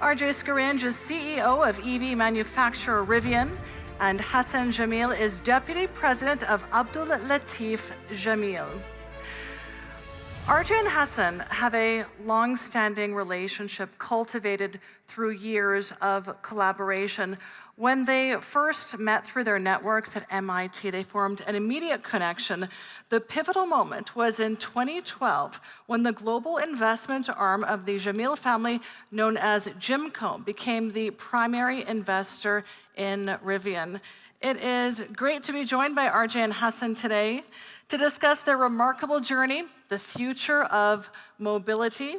RJ Scaringe is CEO of EV manufacturer Rivian, and Hassan Jameel is Deputy President of Abdul Latif Jameel. RJ and Hassan have a long standing relationship cultivated through years of collaboration. When they first met through their networks at MIT, they formed an immediate connection. The pivotal moment was in 2012 when the global investment arm of the Jameel family, known as Jimco, became the primary investor in Rivian. It is great to be joined by RJ and Hassan today to discuss their remarkable journey, the future of mobility,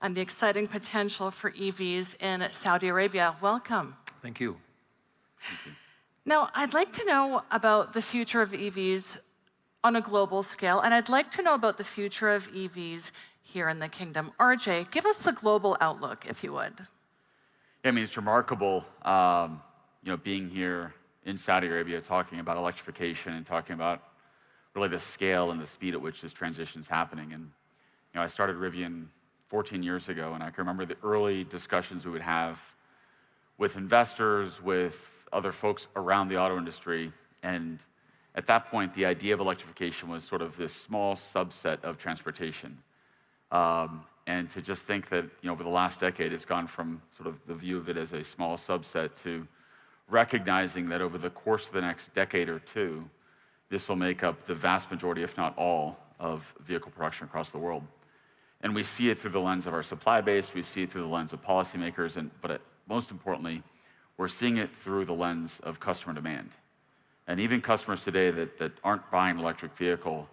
and the exciting potential for EVs in Saudi Arabia. Welcome. Thank you. Now, I'd like to know about the future of EVs on a global scale, and I'd like to know about the future of EVs here in the kingdom. RJ, give us the global outlook, if you would. Yeah, I mean, it's remarkable, um, you know, being here in Saudi Arabia, talking about electrification and talking about really the scale and the speed at which this transition is happening. And you know, I started Rivian 14 years ago, and I can remember the early discussions we would have with investors, with other folks around the auto industry. And at that point, the idea of electrification was sort of this small subset of transportation. Um, and to just think that you know, over the last decade, it's gone from sort of the view of it as a small subset to recognizing that over the course of the next decade or two, this will make up the vast majority, if not all, of vehicle production across the world. And we see it through the lens of our supply base, we see it through the lens of policymakers, and, but most importantly, we're seeing it through the lens of customer demand. And even customers today that, that aren't buying an electric vehicle,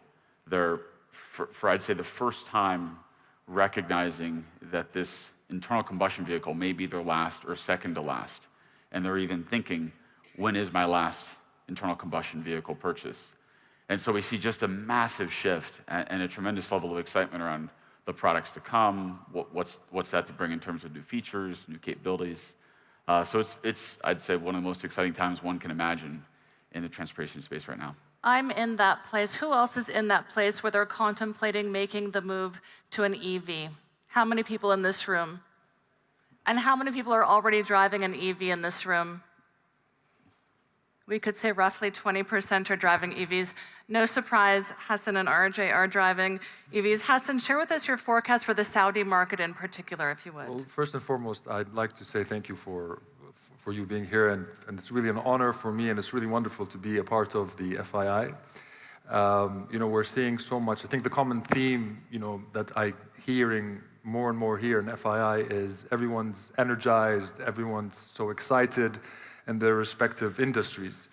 they're, for, for I'd say the first time, recognizing that this internal combustion vehicle may be their last or second to last. And they're even thinking, when is my last internal combustion vehicle purchase? And so we see just a massive shift and, and a tremendous level of excitement around the products to come, what, what's, what's that to bring in terms of new features, new capabilities. Uh, so it's, it's, I'd say, one of the most exciting times one can imagine in the transportation space right now. I'm in that place. Who else is in that place where they're contemplating making the move to an EV? How many people in this room? And how many people are already driving an EV in this room? We could say roughly 20% are driving EVs. No surprise, Hassan and RJ are driving EVs. Hassan, share with us your forecast for the Saudi market in particular, if you would. Well, first and foremost, I'd like to say thank you for, for you being here, and, and it's really an honor for me, and it's really wonderful to be a part of the FII. Um, you know, we're seeing so much. I think the common theme, you know, that I hearing more and more here in FII is everyone's energized, everyone's so excited in their respective industries.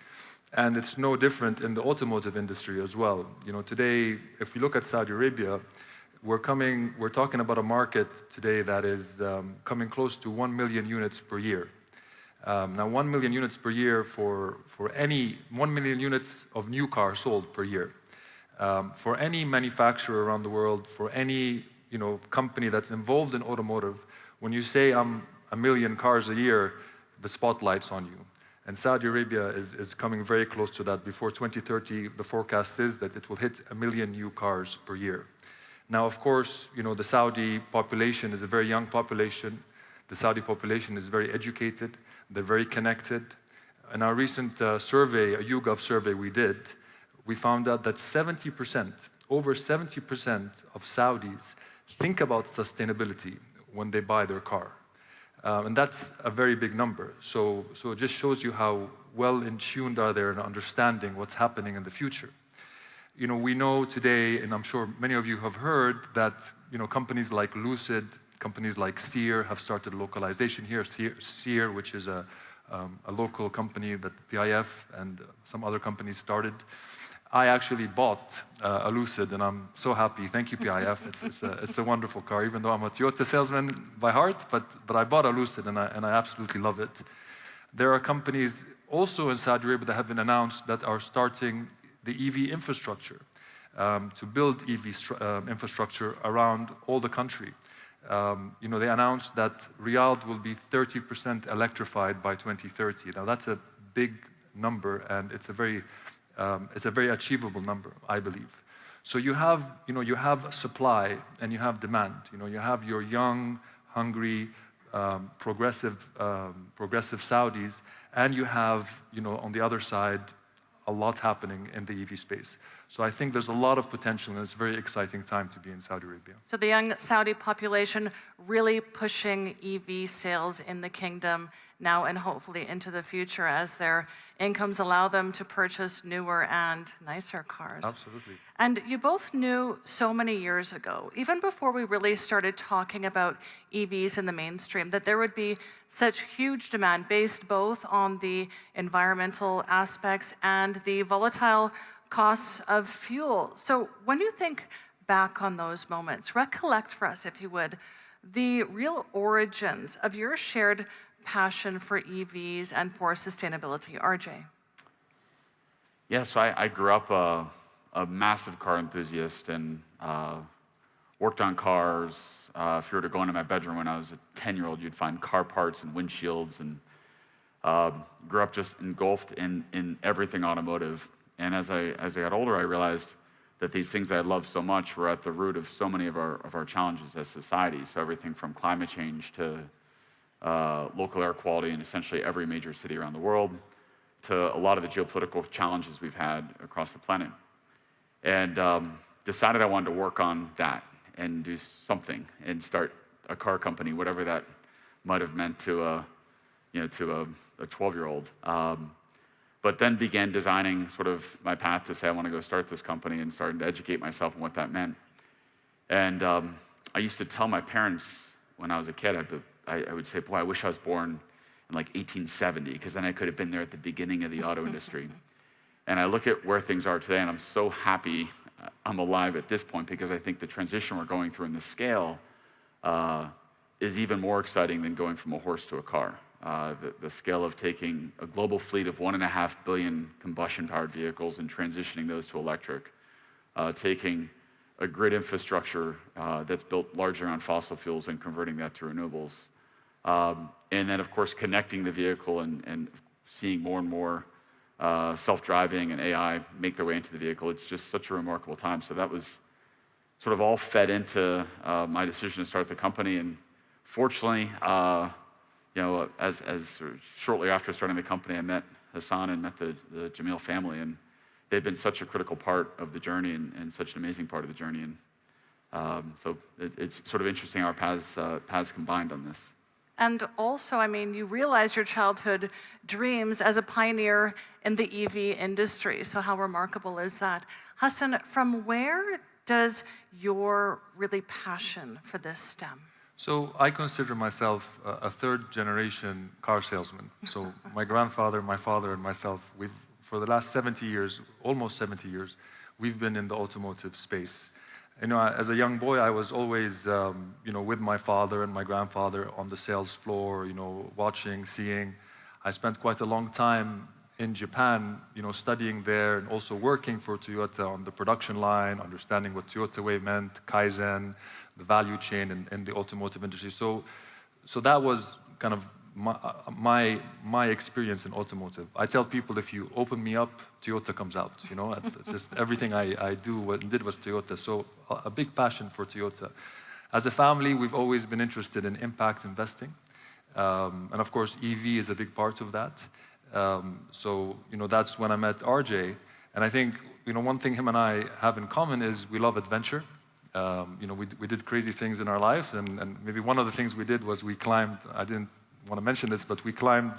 And it's no different in the automotive industry as well. You know, today, if we look at Saudi Arabia, we're coming, we're talking about a market today that is um, coming close to 1 million units per year. Um, now, 1 million units per year for, for any, 1 million units of new cars sold per year. Um, for any manufacturer around the world, for any you know, company that's involved in automotive, when you say I'm a million cars a year, the spotlight's on you. And Saudi Arabia is, is coming very close to that. Before 2030, the forecast is that it will hit a million new cars per year. Now, of course, you know, the Saudi population is a very young population. The Saudi population is very educated. They're very connected. In our recent uh, survey, a YouGov survey we did, we found out that 70%, over 70% of Saudis think about sustainability when they buy their car. Um, and that's a very big number. So, so it just shows you how well in tuned are they in understanding what's happening in the future. You know, we know today, and I'm sure many of you have heard, that you know, companies like Lucid, companies like Ceer have started localization here. Ceer, Ceer which is a, um, a local company that PIF and some other companies started. I actually bought uh, a Lucid, and I'm so happy. Thank you, PIF. It's, it's, a, it's, a, wonderful car, even though I'm a Toyota salesman by heart, but, but I bought a Lucid, and I, and I absolutely love it. There are companies also in Saudi Arabia that have been announced that are starting the EV infrastructure, um, to build EV uh, infrastructure around all the country. Um, you know, they announced that Riyadh will be 30% electrified by 2030. Now, that's a big number, and it's a very um, it's a very achievable number, I believe. So you have, you know, you have supply and you have demand. You know, you have your young, hungry um, progressive, um, progressive Saudis, and you have, you know, on the other side, a lot happening in the EV space. So I think there's a lot of potential, and it's a very exciting time to be in Saudi Arabia. So the young Saudi population really pushing EV sales in the kingdom now and hopefully into the future as their incomes allow them to purchase newer and nicer cars. Absolutely. And you both knew so many years ago, even before we really started talking about EVs in the mainstream, that there would be such huge demand based both on the environmental aspects and the volatile costs of fuel. So when you think back on those moments, recollect for us, if you would, the real origins of your shared passion for EVs and for sustainability. RJ. Yeah, so I, I grew up a, a, massive car enthusiast and uh, worked on cars. Uh, if you were to go into my bedroom when I was a 10 year old, you'd find car parts and windshields and uh, grew up just engulfed in, in everything automotive. And as I, as I got older, I realized that these things I loved so much were at the root of so many of our, of our challenges as society. So everything from climate change to uh, local air quality in essentially every major city around the world, to a lot of the geopolitical challenges we've had across the planet. And um, decided I wanted to work on that and do something and start a car company, whatever that might have meant to a, you know, to a 12 year old. Um, but then began designing sort of my path to say I want to go start this company and started to educate myself on what that meant. And um, I used to tell my parents when I was a kid, I'd I, I would say, boy, I wish I was born in like 1870, because then I could have been there at the beginning of the auto industry. And I look at where things are today, and I'm so happy uh, I'm alive at this point because I think the transition we're going through in the scale uh, is even more exciting than going from a horse to a car. Uh, the, the, scale of taking a global fleet of one and a half billion combustion powered vehicles and transitioning those to electric, uh, taking a grid infrastructure uh, that's built largely on fossil fuels and converting that to renewables, um, and then, of course, connecting the vehicle and, and seeing more and more uh, self driving and AI make their way into the vehicle. It's just such a remarkable time. So that was sort of all fed into uh, my decision to start the company. And fortunately, uh, you know, as, as shortly after starting the company, I met Hassan and met the, the Jameel family. And they've been such a critical part of the journey and, and such an amazing part of the journey. And um, so it, it's sort of interesting our paths, uh, paths combined on this. And also, I mean, you realize your childhood dreams as a pioneer in the EV industry. So, how remarkable is that? Hassan, from where does your really passion for this stem? So, I consider myself a, third generation car salesman. So, my grandfather, my father, and myself, we've, for the last 70 years, almost 70 years, we've been in the automotive space. You know, as a young boy, I was always, um, you know, with my father and my grandfather on the sales floor, you know, watching, seeing. I spent quite a long time in Japan, you know, studying there and also working for Toyota on the production line, understanding what Toyota Way meant, Kaizen, the value chain in, in the automotive industry. So, so that was kind of my, my, experience in automotive. I tell people if you open me up, Toyota comes out. You know, it's, it's just everything I, I do and did was Toyota. So a, a big passion for Toyota. As a family, we've always been interested in impact investing. Um, and of course, EV is a big part of that. Um, so, you know, that's when I met RJ. And I think, you know, one thing him and I have in common is we love adventure. Um, you know, we, we did crazy things in our life. And, and maybe one of the things we did was we climbed, I didn't want to mention this, but we climbed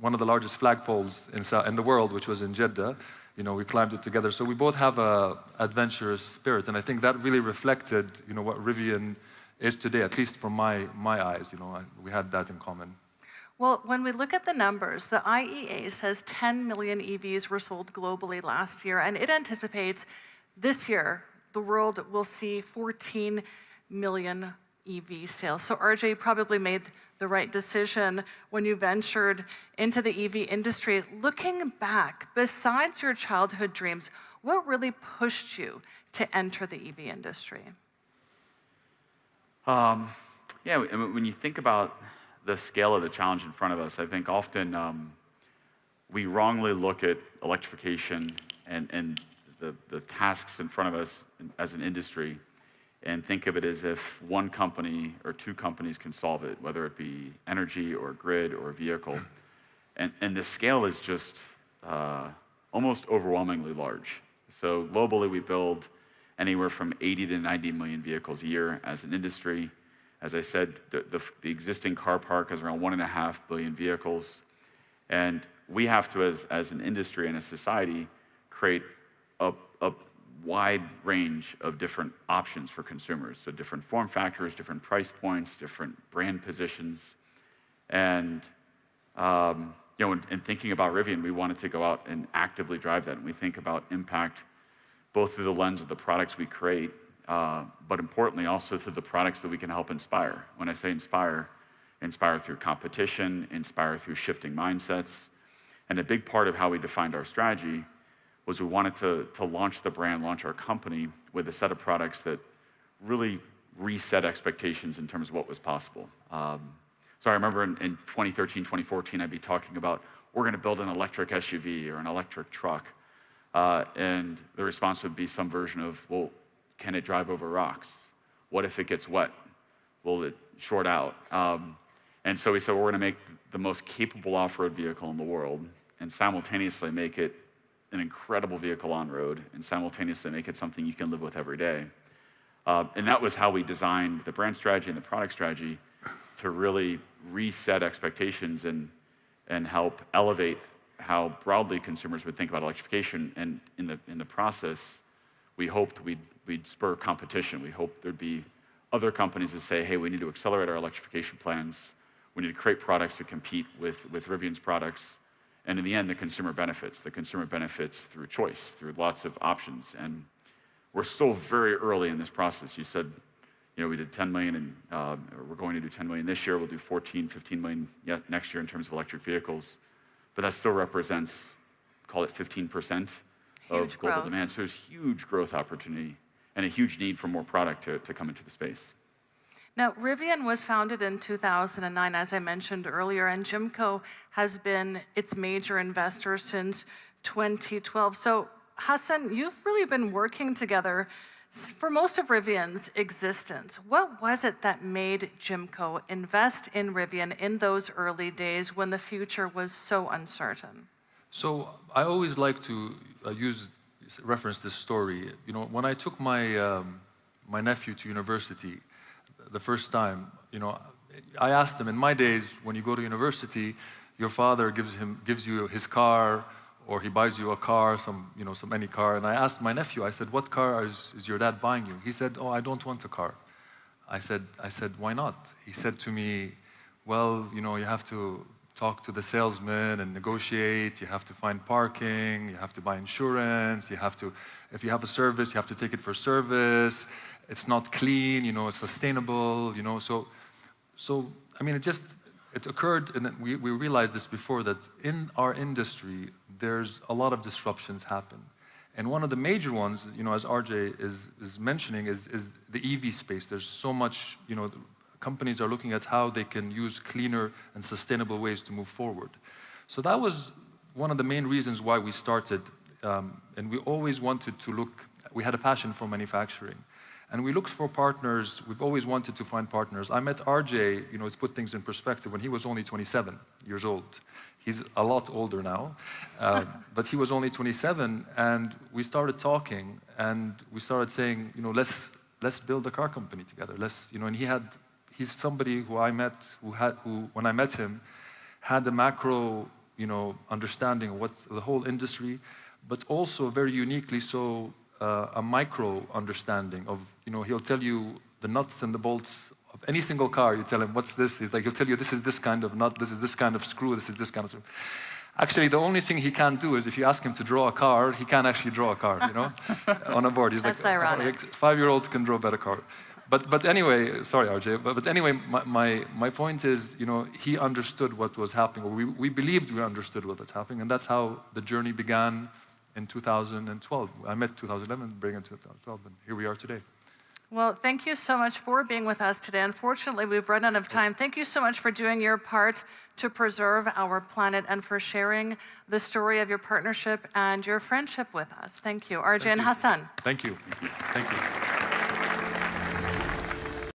one of the largest flagpoles in, in the world, which was in Jeddah. You know, we climbed it together. So we both have a adventurous spirit, and I think that really reflected, you know, what Rivian is today, at least from my, my eyes. You know, we had that in common. Well, when we look at the numbers, the IEA says 10 million EVs were sold globally last year, and it anticipates this year the world will see 14 million EV sales. So RJ probably made the right decision when you ventured into the EV industry. Looking back, besides your childhood dreams, what really pushed you to enter the EV industry? Um, yeah, when you think about the scale of the challenge in front of us, I think often um, we wrongly look at electrification and, and the, the tasks in front of us as an industry and think of it as if one company or two companies can solve it, whether it be energy or grid or vehicle. And, and the scale is just uh, almost overwhelmingly large. So globally, we build anywhere from 80 to 90 million vehicles a year as an industry. As I said, the, the, the existing car park is around one and a half billion vehicles. And we have to, as, as an industry and a society, create a, a wide range of different options for consumers. So different form factors, different price points, different brand positions. And um, you know, in, in, thinking about Rivian, we wanted to go out and actively drive that. And we think about impact both through the lens of the products we create, uh, but importantly also through the products that we can help inspire. When I say inspire, inspire through competition, inspire through shifting mindsets. And a big part of how we defined our strategy was we wanted to, to launch the brand, launch our company with a set of products that really reset expectations in terms of what was possible. Um, so I remember in, in 2013, 2014, I'd be talking about we're going to build an electric SUV or an electric truck. Uh, and the response would be some version of, well, can it drive over rocks? What if it gets wet? Will it short out? Um, and so we said, well, we're going to make the most capable off road vehicle in the world and simultaneously make it an incredible vehicle on road and simultaneously make it something you can live with every day. Uh, and that was how we designed the brand strategy and the product strategy to really reset expectations and, and help elevate how broadly consumers would think about electrification. And in the, in the process, we hoped we'd, we'd spur competition. We hoped there'd be other companies that say, hey, we need to accelerate our electrification plans. We need to create products to compete with, with Rivian's products. And in the end, the consumer benefits. The consumer benefits through choice, through lots of options. And we're still very early in this process. You said, you know, we did 10 million and uh, we're going to do 10 million this year. We'll do 14, 15 million next year in terms of electric vehicles. But that still represents, call it 15% huge of global growth. demand. So there's huge growth opportunity and a huge need for more product to, to come into the space. Now, Rivian was founded in 2009, as I mentioned earlier, and Jimco has been its major investor since 2012. So, Hassan, you've really been working together for most of Rivian's existence. What was it that made Jimco invest in Rivian in those early days when the future was so uncertain? So, I always like to uh, use reference this story. You know, when I took my um, my nephew to university, the first time, you know, I asked him, in my days, when you go to university, your father gives, him, gives you his car or he buys you a car, some, you know, some any car. And I asked my nephew, I said, what car is, is your dad buying you? He said, oh, I don't want a car. I said, I said, why not? He said to me, well, you know, you have to talk to the salesman and negotiate. You have to find parking. You have to buy insurance. You have to, if you have a service, you have to take it for service it's not clean, you know, it's sustainable, you know. So, so I mean, it just it occurred, and we, we realized this before that in our industry, there's a lot of disruptions happen. And one of the major ones, you know, as RJ is, is mentioning, is, is the EV space. There's so much, you know, companies are looking at how they can use cleaner and sustainable ways to move forward. So that was one of the main reasons why we started. Um, and we always wanted to look, we had a passion for manufacturing. And we looked for partners. We've always wanted to find partners. I met RJ, you know, to put things in perspective, when he was only 27 years old. He's a lot older now, uh, but he was only 27, and we started talking, and we started saying, you know, let's let's build a car company together. Let's, you know, and he had, he's somebody who I met, who had, who when I met him, had a macro, you know, understanding of what the whole industry, but also very uniquely so uh, a micro understanding of, you know, he'll tell you the nuts and the bolts of any single car. You tell him, what's this? He's like, he'll tell you, this is this kind of nut, this is this kind of screw, this is this kind of screw. Actually, the only thing he can't do is if you ask him to draw a car, he can't actually draw a car, you know, on a board. He's That's like, ironic. Oh, five-year-olds can draw a better car. But, but anyway, sorry, RJ, but, but anyway, my, my, my point is, you know, he understood what was happening, or we, we believed we understood what was happening, and that's how the journey began in 2012. I met 2011, bring in 2012, and here we are today. Well, thank you so much for being with us today. Unfortunately, we've run out of time. Thank you so much for doing your part to preserve our planet and for sharing the story of your partnership and your friendship with us. Thank you, RJ thank and you. Hassan. Thank you. Thank you. Thank you.